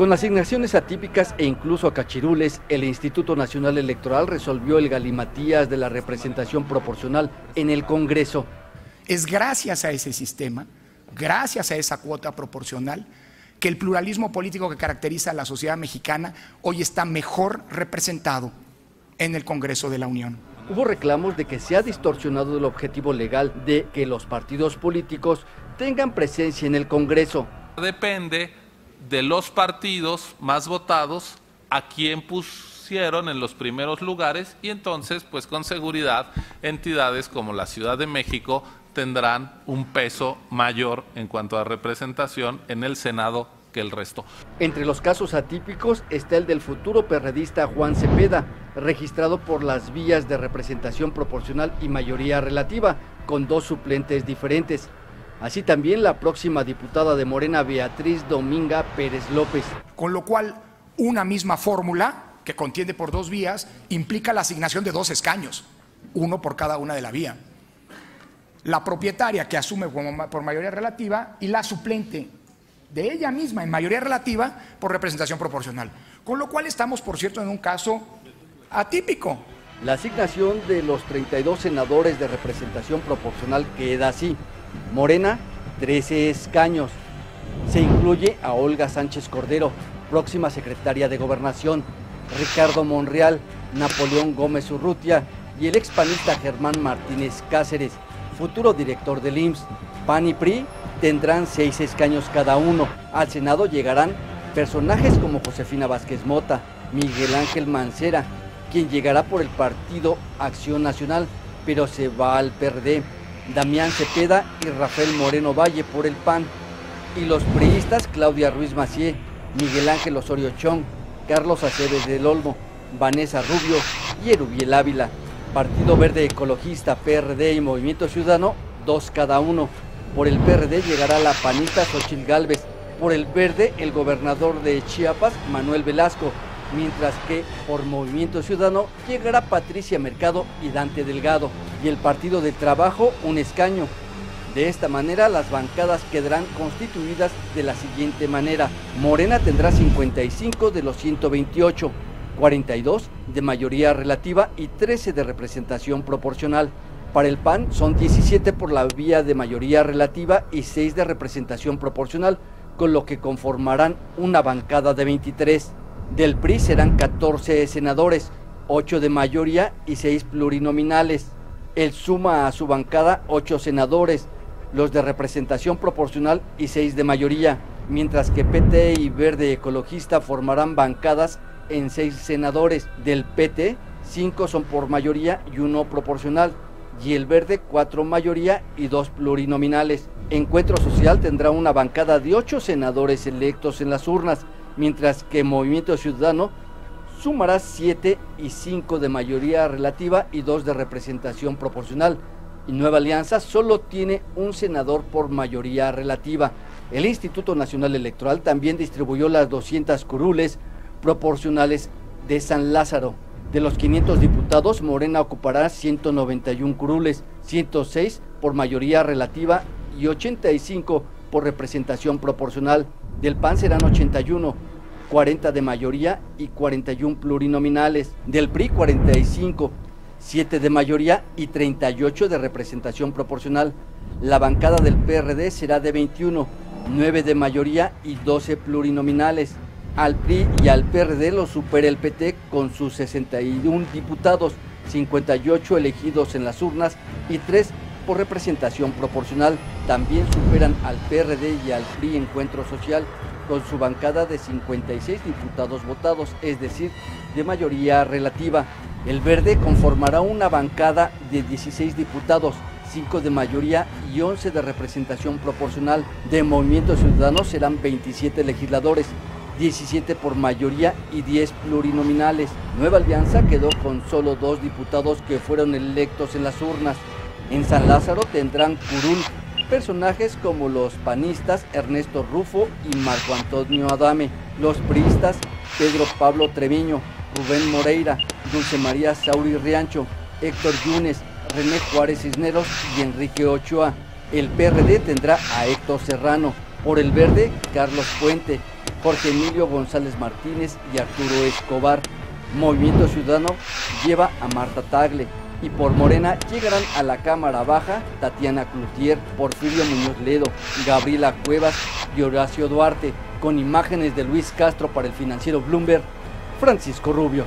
Con asignaciones atípicas e incluso a cachirules, el Instituto Nacional Electoral resolvió el galimatías de la representación proporcional en el Congreso. Es gracias a ese sistema, gracias a esa cuota proporcional, que el pluralismo político que caracteriza a la sociedad mexicana hoy está mejor representado en el Congreso de la Unión. Hubo reclamos de que se ha distorsionado el objetivo legal de que los partidos políticos tengan presencia en el Congreso. Depende de los partidos más votados a quien pusieron en los primeros lugares y entonces pues con seguridad entidades como la Ciudad de México tendrán un peso mayor en cuanto a representación en el Senado que el resto. Entre los casos atípicos está el del futuro perredista Juan Cepeda, registrado por las vías de representación proporcional y mayoría relativa, con dos suplentes diferentes. Así también la próxima diputada de Morena, Beatriz Dominga Pérez López. Con lo cual, una misma fórmula, que contiene por dos vías, implica la asignación de dos escaños, uno por cada una de la vía. La propietaria que asume por mayoría relativa y la suplente de ella misma en mayoría relativa por representación proporcional. Con lo cual estamos, por cierto, en un caso atípico. La asignación de los 32 senadores de representación proporcional queda así. Morena, 13 escaños. Se incluye a Olga Sánchez Cordero, próxima secretaria de Gobernación, Ricardo Monreal, Napoleón Gómez Urrutia y el expanista Germán Martínez Cáceres, futuro director del IMSS. PAN y PRI tendrán seis escaños cada uno. Al Senado llegarán personajes como Josefina Vázquez Mota, Miguel Ángel Mancera, quien llegará por el partido Acción Nacional, pero se va al PRD. Damián Cepeda y Rafael Moreno Valle por el PAN. Y los priistas Claudia Ruiz Macié, Miguel Ángel Osorio Chong, Carlos Aceves del Olmo, Vanessa Rubio y Erubiel Ávila. Partido Verde Ecologista, PRD y Movimiento Ciudadano, dos cada uno. Por el PRD llegará la panista Xochil Gálvez. Por el Verde, el gobernador de Chiapas, Manuel Velasco. Mientras que por Movimiento Ciudadano llegará Patricia Mercado y Dante Delgado. Y el Partido del Trabajo, un escaño. De esta manera, las bancadas quedarán constituidas de la siguiente manera. Morena tendrá 55 de los 128, 42 de mayoría relativa y 13 de representación proporcional. Para el PAN son 17 por la vía de mayoría relativa y 6 de representación proporcional, con lo que conformarán una bancada de 23. Del PRI serán 14 senadores, 8 de mayoría y 6 plurinominales. Él suma a su bancada 8 senadores, los de representación proporcional y 6 de mayoría, mientras que PT y Verde Ecologista formarán bancadas en 6 senadores. Del PT, 5 son por mayoría y 1 proporcional y el verde cuatro mayoría y dos plurinominales. Encuentro Social tendrá una bancada de ocho senadores electos en las urnas, mientras que Movimiento Ciudadano sumará siete y cinco de mayoría relativa y dos de representación proporcional. Y Nueva Alianza solo tiene un senador por mayoría relativa. El Instituto Nacional Electoral también distribuyó las 200 curules proporcionales de San Lázaro. De los 500 diputados, Morena ocupará 191 curules, 106 por mayoría relativa y 85 por representación proporcional. Del PAN serán 81, 40 de mayoría y 41 plurinominales. Del PRI 45, 7 de mayoría y 38 de representación proporcional. La bancada del PRD será de 21, 9 de mayoría y 12 plurinominales. Al PRI y al PRD lo supera el PT con sus 61 diputados, 58 elegidos en las urnas y 3 por representación proporcional. También superan al PRD y al PRI Encuentro Social con su bancada de 56 diputados votados, es decir, de mayoría relativa. El Verde conformará una bancada de 16 diputados, 5 de mayoría y 11 de representación proporcional. De Movimiento Ciudadano serán 27 legisladores, 17 por mayoría y 10 plurinominales. Nueva Alianza quedó con solo dos diputados que fueron electos en las urnas. En San Lázaro tendrán curul personajes como los panistas Ernesto Rufo y Marco Antonio Adame, los priistas Pedro Pablo Treviño, Rubén Moreira, Dulce María Sauri Riancho, Héctor Yunes, René Juárez Cisneros y Enrique Ochoa. El PRD tendrá a Héctor Serrano, por el verde Carlos Puente, Jorge Emilio González Martínez y Arturo Escobar. Movimiento Ciudadano lleva a Marta Tagle. Y por Morena llegarán a la Cámara Baja Tatiana Cloutier, Porfirio Muñoz Ledo, Gabriela Cuevas y Horacio Duarte, con imágenes de Luis Castro para el financiero Bloomberg, Francisco Rubio.